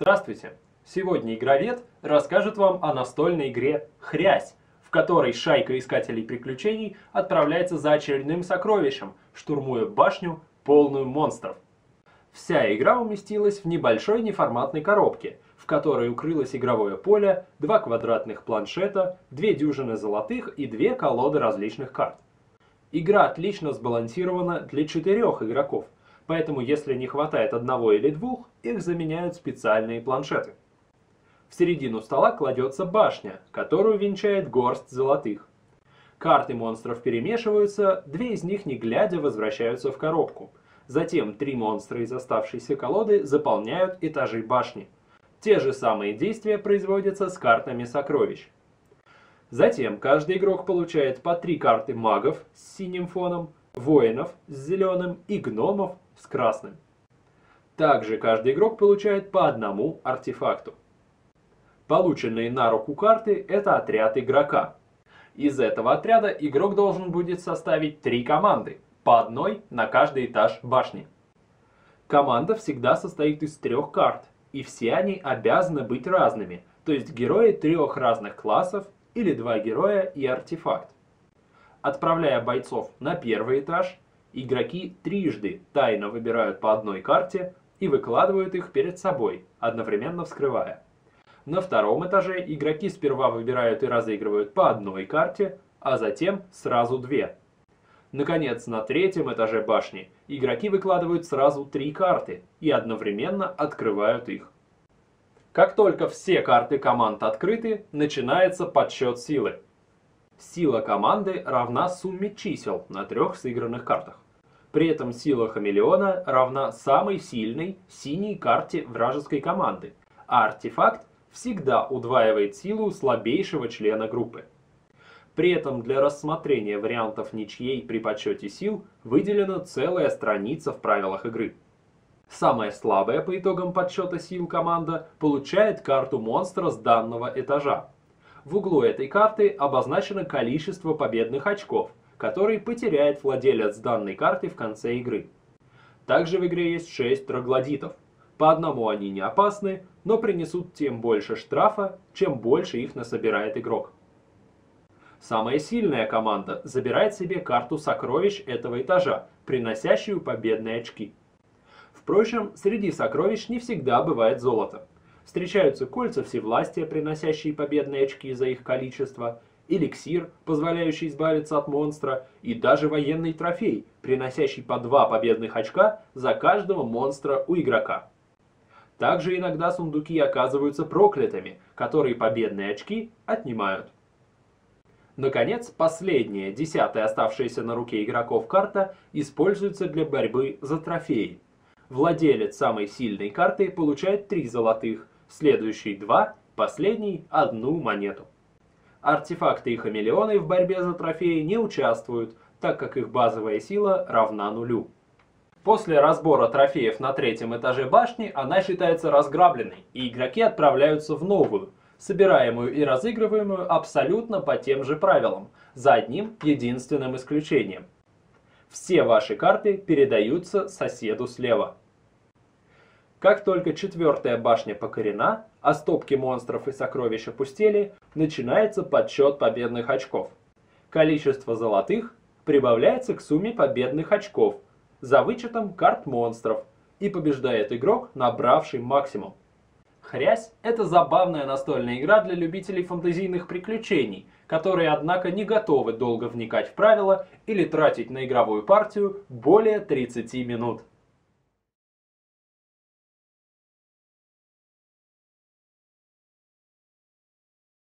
Здравствуйте! Сегодня Игровед расскажет вам о настольной игре «Хрясь», в которой шайка искателей приключений отправляется за очередным сокровищем, штурмуя башню, полную монстров. Вся игра уместилась в небольшой неформатной коробке, в которой укрылось игровое поле, два квадратных планшета, две дюжины золотых и две колоды различных карт. Игра отлично сбалансирована для четырех игроков, поэтому если не хватает одного или двух, их заменяют специальные планшеты. В середину стола кладется башня, которую венчает горсть золотых. Карты монстров перемешиваются, две из них не глядя возвращаются в коробку. Затем три монстра из оставшейся колоды заполняют этажи башни. Те же самые действия производятся с картами сокровищ. Затем каждый игрок получает по три карты магов с синим фоном, воинов с зеленым и гномов с красным. Также каждый игрок получает по одному артефакту. Полученные на руку карты – это отряд игрока. Из этого отряда игрок должен будет составить три команды, по одной на каждый этаж башни. Команда всегда состоит из трех карт, и все они обязаны быть разными, то есть герои трех разных классов или два героя и артефакт. Отправляя бойцов на первый этаж, игроки трижды тайно выбирают по одной карте и выкладывают их перед собой, одновременно вскрывая. На втором этаже игроки сперва выбирают и разыгрывают по одной карте, а затем сразу две. Наконец, на третьем этаже башни игроки выкладывают сразу три карты и одновременно открывают их. Как только все карты команд открыты, начинается подсчет силы. Сила команды равна сумме чисел на трех сыгранных картах. При этом сила хамелеона равна самой сильной синей карте вражеской команды, а артефакт всегда удваивает силу слабейшего члена группы. При этом для рассмотрения вариантов ничьей при подсчете сил выделена целая страница в правилах игры. Самая слабая по итогам подсчета сил команда получает карту монстра с данного этажа. В углу этой карты обозначено количество победных очков, которые потеряет владелец данной карты в конце игры. Также в игре есть 6 троглодитов. По одному они не опасны, но принесут тем больше штрафа, чем больше их насобирает игрок. Самая сильная команда забирает себе карту сокровищ этого этажа, приносящую победные очки. Впрочем, среди сокровищ не всегда бывает золото. Встречаются кольца всевластия, приносящие победные очки за их количество, эликсир, позволяющий избавиться от монстра, и даже военный трофей, приносящий по два победных очка за каждого монстра у игрока. Также иногда сундуки оказываются проклятыми, которые победные очки отнимают. Наконец, последняя, десятая оставшаяся на руке игроков карта используется для борьбы за трофеи. Владелец самой сильной карты получает 3 золотых, следующий 2, последний одну монету. Артефакты и хамелеоны в борьбе за трофеи не участвуют, так как их базовая сила равна нулю. После разбора трофеев на третьем этаже башни она считается разграбленной, и игроки отправляются в новую, собираемую и разыгрываемую абсолютно по тем же правилам, за одним единственным исключением – все ваши карты передаются соседу слева. Как только четвертая башня покорена, а стопки монстров и сокровища пустели, начинается подсчет победных очков. Количество золотых прибавляется к сумме победных очков за вычетом карт монстров и побеждает игрок, набравший максимум. Хрясь – это забавная настольная игра для любителей фантазийных приключений, которые, однако, не готовы долго вникать в правила или тратить на игровую партию более 30 минут.